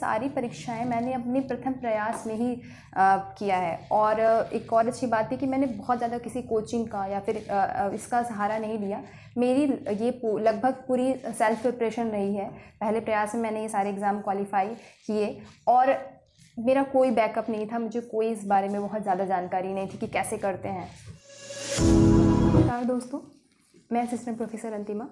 सारी परीक्षाएँ मैंने अपने प्रथम प्रयास में ही आ, किया है। और एक और अच्छी बात थी कि मैंने बहुत ज़्यादा किसी कोचिंग का या फिर आ, इसका सहारा नहीं लिया। मेरी ये लगभग पूरी सेल्फ प्रिपरेशन रही है। पहले प्रयास में मैंने ये सारे एग्ज़ाम क्वालिफाई किए और मेरा कोई बैकअप नहीं था। मुझे कोई इस बारे में बहुत ज़्यादा जानकारी नहीं थी कि कैसे करते हैं। नमस्कार दोस्तों मैं असिस्टेंट प्रोफेसर अंतिमा।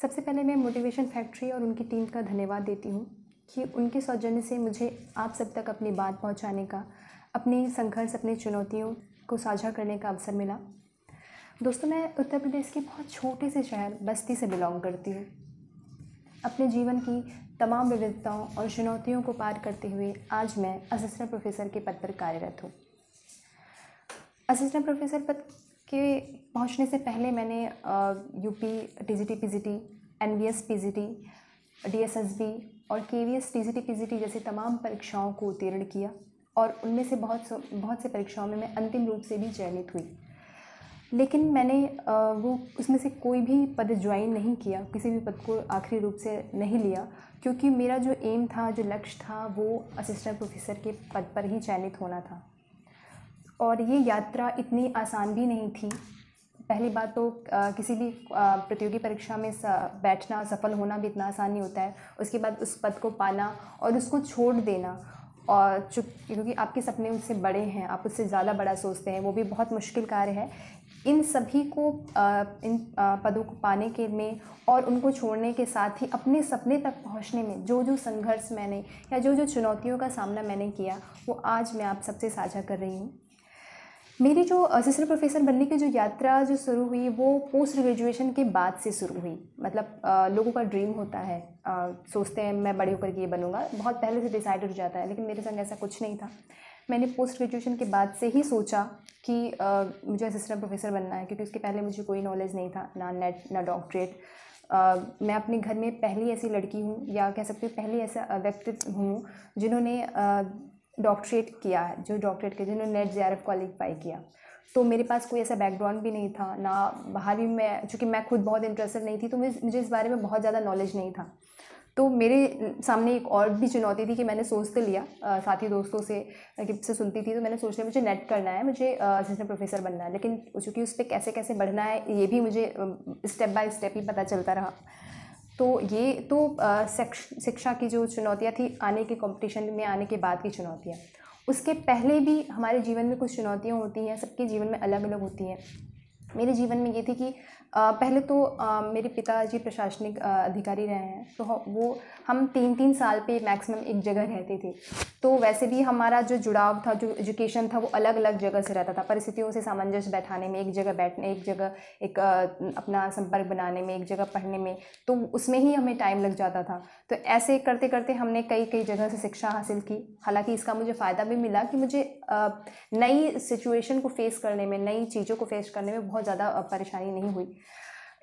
सबसे पहले मैं मोटिवेशन फैक्ट्री और उनकी टीम का धन्यवाद देती हूँ। कि उनके सौजन्य से मुझे आप सब तक अपनी बात पहुँचाने का, अपने संघर्ष, अपनी चुनौतियों को साझा करने का अवसर मिला। दोस्तों, मैं उत्तर प्रदेश के बहुत छोटे से शहर बस्ती से बिलोंग करती हूँ। अपने जीवन की तमाम विविधताओं और चुनौतियों को पार करते हुए आज मैं असिस्टेंट प्रोफेसर के पद पर कार्यरत हूँ। असिस्टेंट प्रोफेसर पद के पहुँचने से पहले मैंने UP TGT D S S DSSB और केवीएस टीजीटी टी जैसे तमाम परीक्षाओं को उत्तीर्ण किया और उनमें से बहुत बहुत से परीक्षाओं में मैं अंतिम रूप से भी चयनित हुई। लेकिन मैंने वो उसमें से कोई भी पद ज्वाइन नहीं किया, किसी भी पद को आखिरी रूप से नहीं लिया, क्योंकि मेरा जो एम था, जो लक्ष्य था, वो असिस्टेंट प्रोफेसर के पद पर ही चयनित होना था। और ये यात्रा इतनी आसान भी नहीं थी पहली बात तो किसी भी प्रतियोगी परीक्षा में बैठना सफल होना भी इतना आसान नहीं होता है। उसके बाद उस पद को पाना और उसको छोड़ देना और चूँ क्योंकि आपके सपने उससे बड़े हैं, आप उससे ज़्यादा बड़ा सोचते हैं, वो भी बहुत मुश्किल कार्य है। इन सभी को इन पदों को पाने के में और उनको छोड़ने के साथ ही अपने सपने तक पहुँचने में जो जो संघर्ष मैंने या जो जो चुनौतियों का सामना मैंने किया, वो आज मैं आप सबसे साझा कर रही हूँ। मेरी जो असिस्टेंट प्रोफेसर बनने की जो यात्रा जो शुरू हुई वो पोस्ट ग्रेजुएशन के बाद से शुरू हुई। मतलब आ, लोगों का ड्रीम होता है। आ, सोचते हैं मैं बड़े होकर के ये बनूँगा। बहुत पहले से डिसाइड हो जाता है लेकिन मेरे संग ऐसा कुछ नहीं था। मैंने पोस्ट ग्रेजुएशन के बाद से ही सोचा कि आ, मुझे असिस्टेंट प्रोफेसर बनना है क्योंकि उसके पहले मुझे कोई नॉलेज नहीं था ना नेट ना डॉक्टरेट मैं अपने घर में पहली ऐसी लड़की हूँ या कह सकते हो पहली ऐसा व्यक्ति हूँ जिन्होंने डॉक्टरेट किया है, जो डॉक्टरेट किया जिन्होंने NET J R F qualify किया। तो मेरे पास कोई ऐसा बैकग्राउंड भी नहीं था, ना बाहर भी मैं, चूँकि मैं खुद बहुत इंटरेस्टेड नहीं थी तो मुझे इस बारे में बहुत ज़्यादा नॉलेज नहीं था। तो मेरे सामने एक और भी चुनौती थी कि मैंने सोच तो लिया साथी दोस्तों से से सुनती थी तो मैंने सोच लिया मुझे नेट करना है, मुझे असिस्टेंट प्रोफेसर बनना है। लेकिन चूँकि उस पर कैसे कैसे बढ़ना है, ये भी मुझे स्टेप बाय स्टेप ही पता चलता रहा। तो ये तो शिक्षा की जो चुनौतियाँ थी, आने के कंपटीशन में, आने के बाद की चुनौतियाँ। उसके पहले भी हमारे जीवन में कुछ चुनौतियाँ होती हैं, सबके जीवन में अलग अलग होती हैं। मेरे जीवन में ये थी कि पहले तो मेरे पिताजी प्रशासनिक अधिकारी रहे हैं तो वो, हम तीन तीन साल पे मैक्सिमम एक जगह रहते थे। तो वैसे भी हमारा जो जुड़ाव था, जो एजुकेशन था, वो अलग अलग जगह से रहता था। परिस्थितियों से सामंजस्य बैठाने में, एक जगह बैठने, एक जगह एक अपना संपर्क बनाने में, एक जगह पढ़ने में तो उसमें ही हमें टाइम लग जाता था। तो ऐसे करते करते हमने कई कई जगह से शिक्षा हासिल की। हालाँकि इसका मुझे फ़ायदा भी मिला कि मुझे नई सिचुएशन को फेस करने में, नई चीज़ों को फेस करने में बहुत ज़्यादा परेशानी नहीं हुई।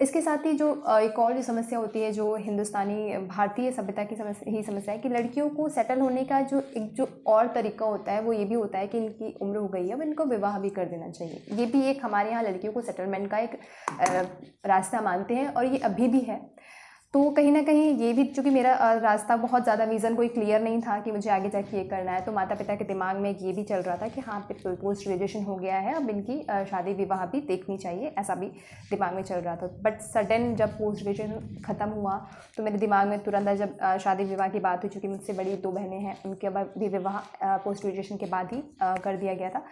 इसके साथ ही जो एक और जो समस्या होती है, जो हिंदुस्तानी, भारतीय सभ्यता की समस्या ही समस्या है कि लड़कियों को सेटल होने का जो एक, जो और तरीका होता है, वो ये भी होता है कि इनकी उम्र हो गई है, अब इनको विवाह भी कर देना चाहिए। ये भी एक हमारे यहाँ लड़कियों को सेटलमेंट का एक रास्ता मानते हैं और ये अभी भी है। तो कहीं ना कहीं ये भी, चूँकि मेरा रास्ता बहुत ज़्यादा विज़न कोई क्लियर नहीं था कि मुझे आगे जाके ये करना है तो माता पिता के दिमाग में ये भी चल रहा था कि हाँ बिल्कुल पोस्ट ग्रेजुएशन हो गया है, अब इनकी शादी विवाह भी देखनी चाहिए, ऐसा भी दिमाग में चल रहा था। बट सडन जब पोस्ट ग्रेजुएशन ख़त्म हुआ तो मेरे दिमाग में तुरंत जब शादी विवाह की बात हुई, चूँकि मुझसे बड़ी दो बहनें हैं, उनके भी विवाह पोस्ट ग्रेजुएशन के बाद ही कर दिया गया था।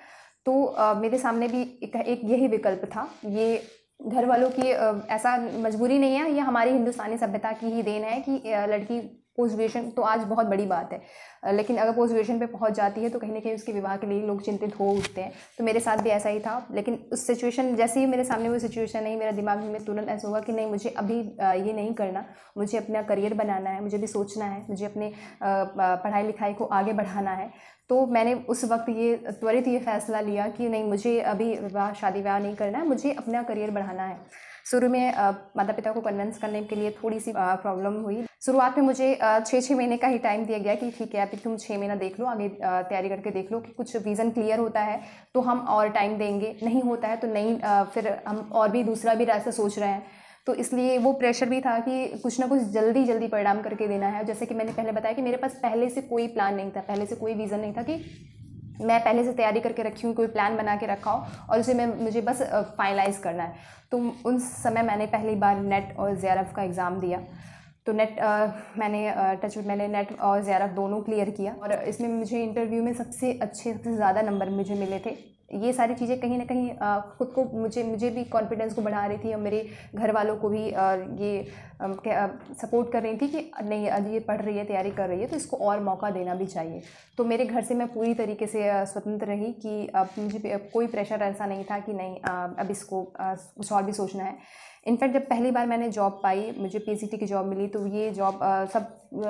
तो मेरे सामने भी एक यही विकल्प था, ये घर वालों की ऐसा मजबूरी नहीं है, ये हमारी हिंदुस्तानी सभ्यता की ही देन है कि लड़की पोस्ट तो आज बहुत बड़ी बात है। लेकिन अगर पोस्ट पे पहुँच जाती है तो कहीं ना कहीं उसके विवाह के लिए लोग चिंतित हो उठते हैं। तो मेरे साथ भी ऐसा ही था, लेकिन उस सिचुएशन जैसे ही मेरे सामने वो सिचुएशन नहीं मेरा दिमाग में तुरंत ऐसा होगा कि नहीं, मुझे अभी ये नहीं करना। मुझे अपना करियर बनाना है, मुझे भी सोचना है, मुझे अपने पढ़ाई लिखाई को आगे बढ़ाना है। तो मैंने उस वक्त ये, त्वरित ये फैसला लिया कि नहीं, मुझे अभी विवाह शादी विवाह नहीं करना है, मुझे अपना करियर बढ़ाना है। शुरू में माता पिता को कन्विंस करने के लिए थोड़ी सी प्रॉब्लम हुई। शुरुआत में मुझे छः छः महीने का ही टाइम दिया गया कि ठीक है, अभी तुम छः महीना देख लो, आगे तैयारी करके देख लो कि कुछ रीज़न क्लियर होता है तो हम और टाइम देंगे। नहीं होता है तो नहीं फिर हम और भी दूसरा भी रास्ता सोच रहे हैं। तो इसलिए वो प्रेशर भी था कि कुछ ना कुछ जल्दी जल्दी परिणाम करके देना है। जैसे कि मैंने पहले बताया कि मेरे पास पहले से कोई प्लान नहीं था, पहले से कोई विज़न नहीं था कि मैं पहले से तैयारी करके रखी हूँ कोई प्लान बना के रखा हो और उसे मैं मुझे बस फाइनलाइज करना है। तो उन समय मैंने पहली बार नेट और जेआरएफ का एग्ज़ाम दिया। तो नेट आ, मैंने टच मैंने नेट और जेआरएफ दोनों क्लियर किया। और इसमें मुझे इंटरव्यू में सबसे अच्छे सबसे ज़्यादा नंबर मुझे मिले थे। ये सारी चीज़ें कहीं ना कहीं ख़ुद को मुझे मुझे भी कॉन्फिडेंस को बढ़ा रही थी और मेरे घर वालों को भी ये सपोर्ट कर रही थी कि नहीं ये पढ़ रही है, तैयारी कर रही है तो इसको और मौका देना भी चाहिए। तो मेरे घर से मैं पूरी तरीके से स्वतंत्र रही कि अब मुझे कोई प्रेशर ऐसा नहीं था कि नहीं अब इसको कुछ और भी सोचना है। इनफैक्ट जब पहली बार मैंने जॉब पाई, मुझे पीसीटी की जॉब मिली तो ये जॉब सब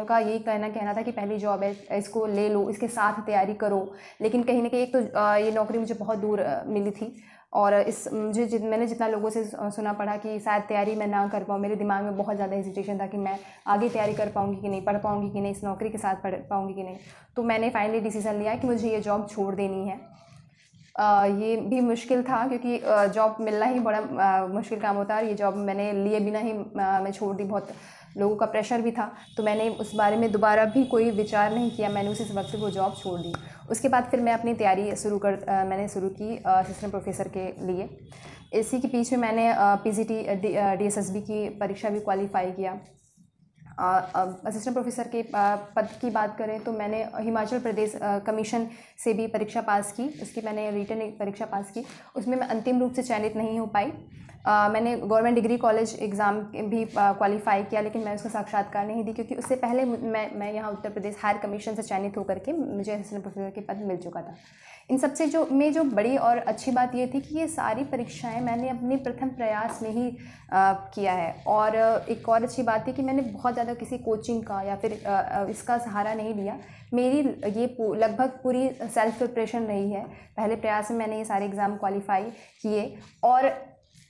का यही कहना कहना था कि पहली जॉब है, इसको ले लो, इसके साथ तैयारी करो। लेकिन कहीं ना कहीं एक तो ये नौकरी मुझे बहुत दूर मिली थी। और इस, मुझे जित, मैंने जितना लोगों से सुना पड़ा कि शायद तैयारी मैं ना कर पाऊँ, मेरे दिमाग में बहुत ज़्यादा हेजिटेशन था कि मैं आगे तैयारी कर पाऊँगी कि नहीं, पढ़ पाऊँगी कि नहीं, इस नौकरी के साथ पढ़, पाऊँगी कि नहीं। तो मैंने फाइनली डिसीज़न लिया कि मुझे ये जॉब छोड़ देनी है। ये भी मुश्किल था क्योंकि जॉब मिलना ही बड़ा मुश्किल काम होता है ये जॉब मैंने लिए बिना ही मैं छोड़ दी, बहुत लोगों का प्रेशर भी था। तो मैंने उस बारे में दोबारा भी कोई विचार नहीं किया, मैंने उसी वक्त वो जॉब छोड़ दी। उसके बाद फिर मैं अपनी तैयारी शुरू कर मैंने शुरू की असिस्टेंट प्रोफेसर के लिए। इसी के पीछे मैंने P G T D S S B की परीक्षा भी क्वालिफाई किया। असिस्टेंट प्रोफेसर के पद की बात करें तो मैंने हिमाचल प्रदेश कमीशन से भी परीक्षा पास की उसकी मैंने रिटर्न परीक्षा पास की उसमें मैं अंतिम रूप से चयनित नहीं हो पाई। आ, मैंने गवर्नमेंट डिग्री कॉलेज एग्ज़ाम भी क्वालिफाई किया लेकिन मैं उसका साक्षात्कार नहीं दी क्योंकि उससे पहले मैं मैं यहाँ उत्तर प्रदेश हायर कमीशन से चयनित होकर के मुझे असिस्टेंट प्रोफेसर के पद मिल चुका था। इन सबसे जो में जो बड़ी और अच्छी बात ये थी कि ये सारी परीक्षाएँ मैंने अपने प्रथम प्रयास में ही आ, किया है। और एक और अच्छी बात थी कि मैंने बहुत ज़्यादा किसी कोचिंग का या फिर आ, इसका सहारा नहीं लिया। मेरी ये लगभग पूरी सेल्फ प्रिपरेशन रही है। पहले प्रयास में मैंने ये सारे एग्ज़ाम क्वालिफाई किए और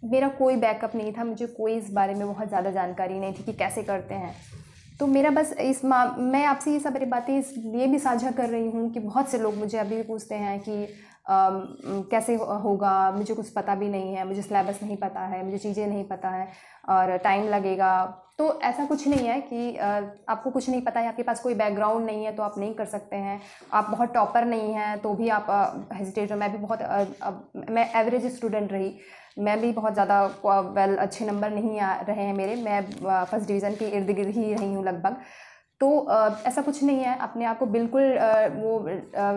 मेरा कोई बैकअप नहीं था। मुझे कोई इस बारे में बहुत ज़्यादा जानकारी नहीं थी कि कैसे करते हैं। तो मेरा बस इस मा आपसे ये सब बातें इसलिए भी साझा कर रही हूँ कि बहुत से लोग मुझे अभी भी पूछते हैं कि आ, कैसे होगा मुझे कुछ पता भी नहीं है मुझे सिलेबस नहीं पता है मुझे चीज़ें नहीं पता है और टाइम लगेगा तो ऐसा कुछ नहीं है कि आपको कुछ नहीं पता है, आपके पास कोई बैकग्राउंड नहीं है तो आप नहीं कर सकते हैं। आप बहुत टॉपर नहीं हैं तो भी आप हेजिटेट हो मैं भी बहुत मैं एवरेज स्टूडेंट रही। मैं भी बहुत ज़्यादा वेल अच्छे नंबर नहीं आ रहे हैं मेरे। मैं फ़र्स्ट डिवीज़न के इर्द गिर्द ही रही हूँ लगभग। तो ऐसा कुछ नहीं है। अपने आप को बिल्कुल वो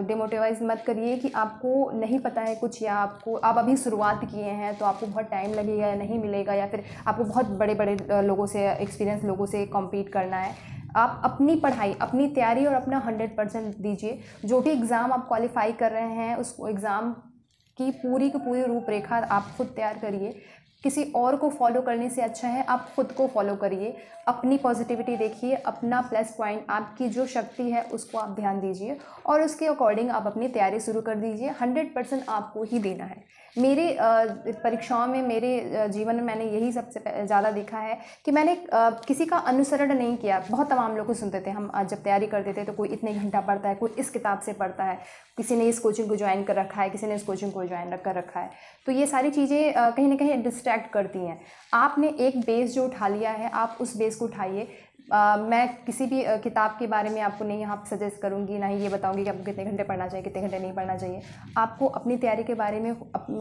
डिमोटिवाइज मत करिए कि आपको नहीं पता है कुछ या आपको, आप अभी शुरुआत किए हैं तो आपको बहुत टाइम लगेगा या नहीं मिलेगा या फिर आपको बहुत बड़े बड़े लोगों से एक्सपीरियंस लोगों से कॉम्पीट करना है। आप अपनी पढ़ाई, अपनी तैयारी और अपना हंड्रेड परसेंट दीजिए। जो भी एग्ज़ाम आप क्वालिफाई कर रहे हैं, उस एग्ज़ाम की पूरी की पूरी रूपरेखा आप खुद तैयार करिए। किसी और को फॉलो करने से अच्छा है, आप खुद को फॉलो करिए। अपनी पॉजिटिविटी देखिए, अपना प्लस पॉइंट आपकी जो शक्ति है, उसको आप ध्यान दीजिए और उसके अकॉर्डिंग आप अपनी तैयारी शुरू कर दीजिए। हंड्रेड परसेंट आपको ही देना है। मेरे परीक्षाओं में, मेरे जीवन में मैंने यही सबसे ज़्यादा देखा है कि मैंने किसी का अनुसरण नहीं किया। बहुत तमाम लोग को सुनते थे, हम जब तैयारी करते थे तो कोई इतने घंटा पढ़ता है, कोई इस किताब से पढ़ता है, किसी ने इस कोचिंग को ज्वाइन कर रखा है, किसी ने इस कोचिंग को ज्वाइन कर रखा है। तो ये सारी चीज़ें कहीं ना कहीं डिस्ट्रैक्ट करती हैं। आपने एक बेस जो उठा लिया है आप उस बेस को उठाइए। Uh, मैं किसी भी किताब के बारे में आपको नहीं यहाँ सजेस्ट करूँगी ना ही ये बताऊँगी कि आपको कितने घंटे पढ़ना चाहिए कितने घंटे नहीं पढ़ना चाहिए। आपको अपनी तैयारी के बारे में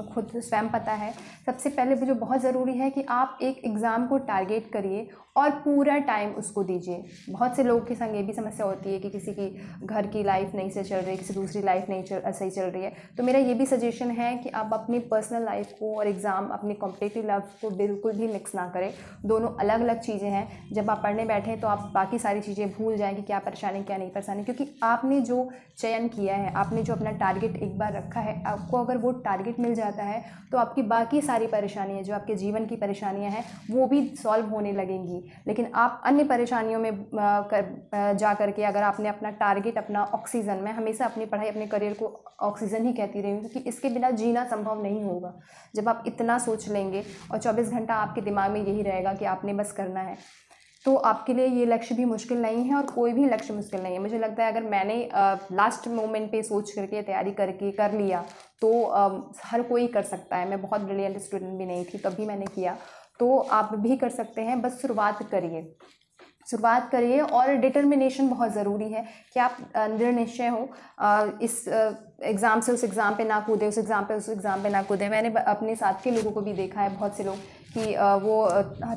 खुद स्वयं पता है। सबसे पहले जो बहुत ज़रूरी है कि आप एक एग्ज़ाम को टारगेट करिए और पूरा टाइम उसको दीजिए। बहुत से लोगों के संग ये भी समस्या होती है कि किसी की घर की लाइफ नहीं से चल रही है, किसी दूसरी लाइफ नहीं चल, सही चल रही है। तो मेरा ये भी सजेशन है कि आप अपनी पर्सनल लाइफ को और एग्ज़ाम अपनी कॉम्पिटेटिव लाइफ को बिल्कुल भी मिक्स ना करें। दोनों अलग अलग चीज़ें हैं। जब आप पढ़ने बैठें तो आप बाकी सारी चीज़ें भूल जाएँ कि क्या परेशानी, क्या नहीं परेशानी। क्योंकि आपने जो चयन किया है, आपने जो अपना टारगेट एक बार रखा है, आपको अगर वो टारगेट मिल जाता है तो आपकी बाकी सारी परेशानियाँ, जो आपके जीवन की परेशानियाँ हैं, वो भी सॉल्व होने लगेंगी। लेकिन आप अन्य परेशानियों में कर जा करके अगर आपने अपना टारगेट अपना ऑक्सीजन मैं हमेशा अपनी पढ़ाई, अपने करियर को ऑक्सीजन ही कहती रही हूँ, क्योंकि इसके बिना जीना संभव नहीं होगा। जब आप इतना सोच लेंगे और चौबीस घंटा आपके दिमाग में यही रहेगा कि आपने बस करना है तो आपके लिए ये लक्ष्य भी मुश्किल नहीं है और कोई भी लक्ष्य मुश्किल नहीं है। मुझे लगता है अगर मैंने लास्ट मोमेंट पे सोच करके, तैयारी करके कर लिया तो हर कोई कर सकता है। मैं बहुत ब्रिलियंट स्टूडेंट भी नहीं थी तभी मैंने किया। तो आप भी कर सकते हैं, बस शुरुआत करिए। शुरुआत करिए और डिटर्मिनेशन बहुत ज़रूरी है कि आप अंदर निश्चय हो। इस एग्ज़ाम से उस एग्ज़ाम पे ना कूदे, उस एग्ज़ाम पे, उस एग्ज़ाम पे ना कूदे। मैंने अपने साथ के लोगों को भी देखा है, बहुत से लोग कि वो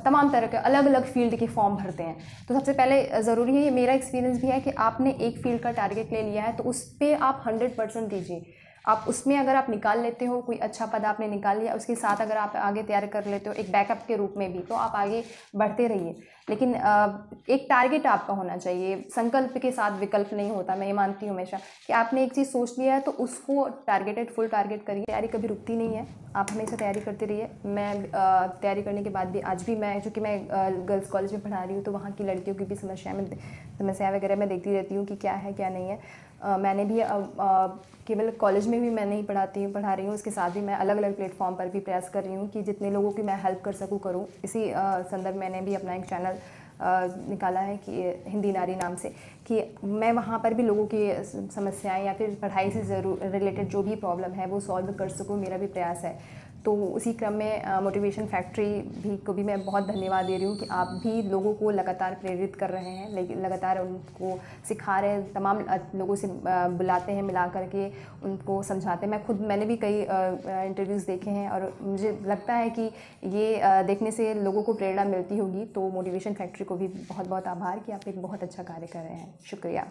तमाम तरह के अलग अलग फ़ील्ड के फॉर्म भरते हैं। तो सबसे पहले ज़रूरी है, ये मेरा एक्सपीरियंस भी है कि आपने एक फ़ील्ड का टारगेट ले लिया है तो उस पर आप हंड्रेड परसेंट दीजिए। आप उसमें अगर आप निकाल लेते हो, कोई अच्छा पद आपने निकाल लिया, उसके साथ अगर आप आगे तैयार कर लेते हो, एक बैकअप के रूप में भी तो आप आगे बढ़ते रहिए। लेकिन एक टारगेट आपका होना चाहिए। संकल्प के साथ विकल्प नहीं होता, मैं ये मानती हूँ हमेशा, कि आपने एक चीज़ सोच लिया है तो उसको टारगेटेड फुल टारगेट करिए। तैयारी कभी रुकती नहीं है। आप हमेशा तैयारी करते रहिए। मैं तैयारी करने के बाद भी, आज भी मैं, चूँकि मैं गर्ल्स कॉलेज में पढ़ा रही हूँ तो वहाँ की लड़कियों की भी समस्या में समस्या वगैरह मैं देखती रहती हूँ कि क्या है, क्या नहीं है। मैंने भी केवल कॉलेज में भी मैं नहीं पढ़ाती हूँ, पढ़ा रही हूँ, उसके साथ भी मैं अलग अलग प्लेटफॉर्म पर भी प्रयास कर रही हूँ कि जितने लोगों की मैं हेल्प कर सकूँ, करूँ। इसी संदर्भ मैंने भी अपना एक चैनल निकाला है कि, हिंदी नारी नाम से, कि मैं वहाँ पर भी लोगों की समस्याएँ या फिर पढ़ाई से ज़रूर रिलेटेड जो भी प्रॉब्लम है, वो सॉल्व कर सकूँ, मेरा भी प्रयास है। तो उसी क्रम में मोटिवेशन फैक्ट्री भी को भी मैं बहुत धन्यवाद दे रही हूँ कि आप भी लोगों को लगातार प्रेरित कर रहे हैं लगातार उनको सिखा रहे हैं, तमाम लोगों से बुलाते हैं, मिला करके उनको समझाते हैं। मैं खुद, मैंने भी कई इंटरव्यूज़ देखे हैं और मुझे लगता है कि ये देखने से लोगों को प्रेरणा मिलती होगी तो मोटिवेशन फैक्ट्री को भी बहुत बहुत आभार कि आप एक बहुत अच्छा कार्य कर रहे हैं। शुक्रिया।